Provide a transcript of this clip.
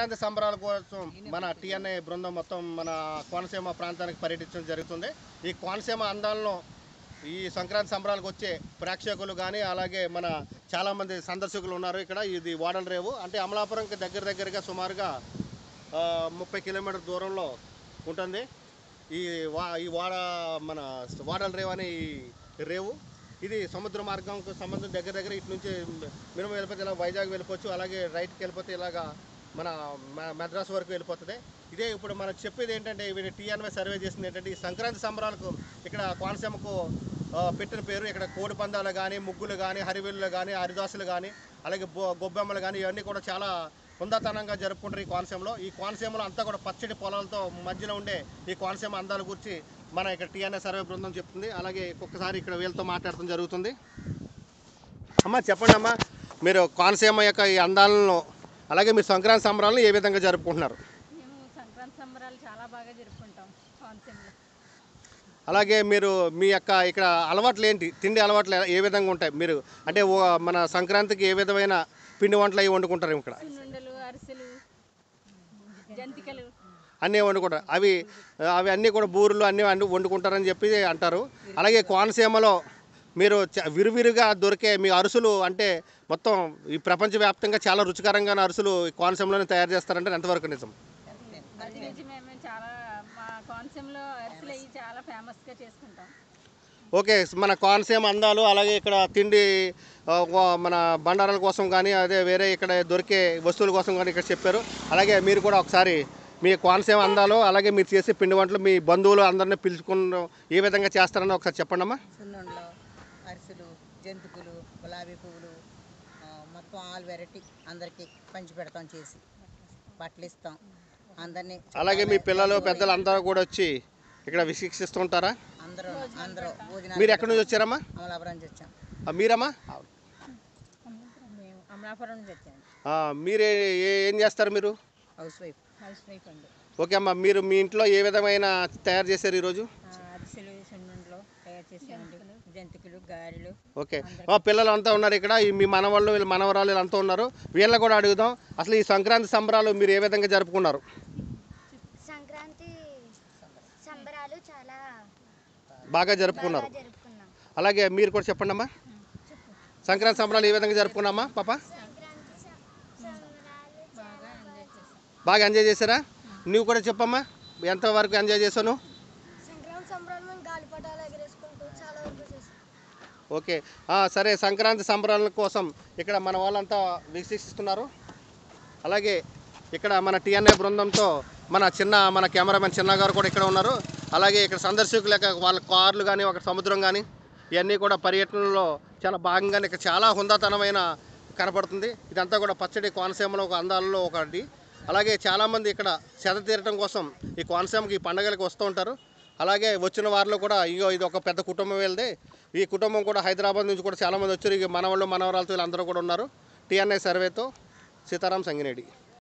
సంక్రాంతి సంబరాల కోసం మన టీఎన్ఏ బృందం మొత్తం మన కోనసీమ ప్రాంతానికి పర్యటించడం జరుగుతుంది. ఈ కోనసీమ అందాలను ఈ సంక్రాంతి సంబరాలకు వచ్చే ప్రేక్షకులు కానీ అలాగే మన చాలామంది సందర్శకులు ఉన్నారు ఇక్కడ. ఇది వాడల రేవు. అంటే అమలాపురంకి దగ్గర దగ్గరగా సుమారుగా ముప్పై కిలోమీటర్ దూరంలో ఉంటుంది. ఈ వా ఈ వాడ మన వాడల రేవు అనే ఈ రేవు. ఇది సముద్ర మార్గంకు సంబంధం దగ్గర దగ్గర ఇటు నుంచి మినిమం వెళ్ళిపోతే ఇలా వైజాగ్ వెళ్ళిపోవచ్చు. అలాగే రైట్కి వెళ్ళిపోతే ఇలాగా మన మ- మద్రాసు వరకు వెళ్ళిపోతుంది. ఇదే ఇప్పుడు మనకు చెప్పేది ఏంటంటే వీడి టీఎన్వై సర్వే చేసింది ఏంటంటే ఈ సంక్రాంతి సంబరాలకు ఇక్కడ కోనసీమకు పెట్టిన పేరు ఇక్కడ కోడి పందాలు కానీ ముగ్గులు కానీ హరివిల్లు కానీ హరిదాసులు కానీ అలాగే బొ- గొబ్బెమ్మలు కానీ ఇవన్నీ కూడా చాలా హుందాతనంగా జరుపుకుంటారు ఈ కోనసీమలో. ఈ కోనసీమలో అంతా కూడా పచ్చడి పొలాలతో మధ్యలో ఉండే ఈ కోనసీమ అందాల గురించి మన ఇక్కడ టీఎన్ఎస్ సర్వే బృందం చెప్తుంది. అలాగే ఒక్కసారి ఇక్కడ వీళ్ళతో మాట్లాడటం జరుగుతుంది. అమ్మా చెప్పండి అమ్మా మీరు కోనసీమ యొక్క ఈ అందాలను అలాగే మీరు సంక్రాంతి సంబరాలను ఏ విధంగా జరుపుకుంటున్నారు? మేము సంక్రాంతి సంబరాలు చాలా బాగా జరుపుకుంటాం కోనసీమలో. అలాగే మీరు మీ యొక్క ఇక్కడ అలవాట్లు ఏంటి? తిండి అలవాట్లు ఏ విధంగా ఉంటాయి? మీరు అంటే మన సంక్రాంతికి ఏ విధమైన పిండి వంటలు అవి వండుకుంటారు ఇక్కడ? అన్నీ వండుకుంటారు. అవి అవి అన్నీ కూడా బూరెలు అన్నీ అన్నీ వండుకుంటారని చెప్పి అంటారు. అలాగే కోనసీమలో మీరు చ- విరివిరిగా దొరికే మీ అరుసులు అంటే మొత్తం ఈ ప్రపంచవ్యాప్తంగా చాలా రుచికరంగా అరుసులు ఈ కోనసీమలోనే తయారు చేస్తారంటే ఎంతవరకు నిజం? అది నుంచి మేము చాలా మా కోనసీమలో అరిసెలు అవి చాలా ఫేమస్గా చేసుకుంటాం. ఓకే మన కోనసీమ అందాలు అలాగే ఇక్కడ తిండి మన బండారాల కోసం కానీ అదే వేరే ఇక్కడ దొరికే వస్తువుల కోసం కానీ ఇక్కడ చెప్పారు. అలాగే మీరు కూడా ఒకసారి మీ కోనసీమ అందాలు అలాగే మీరు చేసే పిండి వంటలు మీ బంధువులు అందరినీ పిలుచుకున్న ఏ విధంగా చేస్తారని ఒకసారి చెప్పండి అమ్మా అరిసెలు జంతికలు గులాబీ పువ్వులు మొత్తం ఆల్ వెరైటీ అందరికీ పంచి పెడతాం చేసి. బట్టలు ఇస్తాం అందరినీ అలాగే మీ పిల్లలు పెద్దలు అందరూ కూడా వచ్చి ఇక్కడ విశిక్షిస్తుంటారా? అందరూ అందరూ భోజనాలు మీరు ఎక్కడి నుంచి వచ్చారమ్మా? అమలాపురం నుంచి వచ్చాం. మీరమ్మా? మేము అమలాపురం నుంచి వచ్చాం. ఆ, మీరే ఏ- ఏం చేస్తారు మీరు? Housewife. హౌస్ వైఫ్ అండి. ఓకే అమ్మా మీరు మీ ఇంట్లో ఏ విధమైన తయారు చేశారు ఈరోజు? అరిసెలు సున్నుండలు తయారు చేసామండి. జంతికలు గారెలు. ఓకే. మా పిల్లలు అంతా ఉన్నారు ఇక్కడ. ఈ మీ మనవాళ్ళు వీళ్ళ మనవరాలు వీళ్ళంతా ఉన్నారు. వీళ్ళని కూడా అడుగుదాం. అసలు ఈ సంక్రాంతి సంబరాలు మీరు ఏ విధంగా జరుపుకున్నారు? సంక్రాంతి సంబరాలు చాలా బాగా జరుపుకున్నారు. అలాగే మీరు కూడా చెప్పండి అమ్మా సంక్రాంతి సంబరాలు ఏ విధంగా జరుపుకున్నామా పాప? బాగా ఎంజాయ్ చేశారా? నువ్వు కూడా చెప్పమ్మా. ఎంతవరకు ఎంజాయ్ చేశాను సంబరాలు గాలిపటాలు ఎగరేసుకుంటూ చాలా వరకు చేస్తాం ఓకే. సరే సంక్రాంతి సంబరాల కోసం ఇక్కడ మన వాళ్ళంతా వీక్షిస్తున్నారు. అలాగే ఇక్కడ మన టీఎన్ఏ బృందంతో మన చిన్న మన కెమెరామెన్ చిన్న గారు కూడా ఇక్కడ ఉన్నారు. అలాగే ఇక్కడ సందర్శకులు వాళ్ళ కార్లు కానీ ఒక సముద్రం కానీ ఇవన్నీ కూడా పర్యటనలో చాలా భాగంగానే ఇక్కడ చాలా హుందాతనమైన కనపడుతుంది. ఇదంతా కూడా పచ్చడి కోనసీమలో ఒక అందాలలో ఒకటి. అలాగే చాలామంది ఇక్కడ సెద తీరటం కోసం ఈ కోనసీమకి ఈ పండగలకు వస్తూ ఉంటారు. అలాగే వచ్చిన వారిలో కూడా ఇగో ఇది ఒక పెద్ద కుటుంబం వెళ్ళదే. ఈ కుటుంబం కూడా హైదరాబాద్ నుంచి కూడా చాలామంది వచ్చారు. ఇక మనవాళ్ళు మనవరాలతో వీళ్ళందరూ కూడా ఉన్నారు. టీఎన్ఐ సర్వేతో సీతారాం సంగినేడి.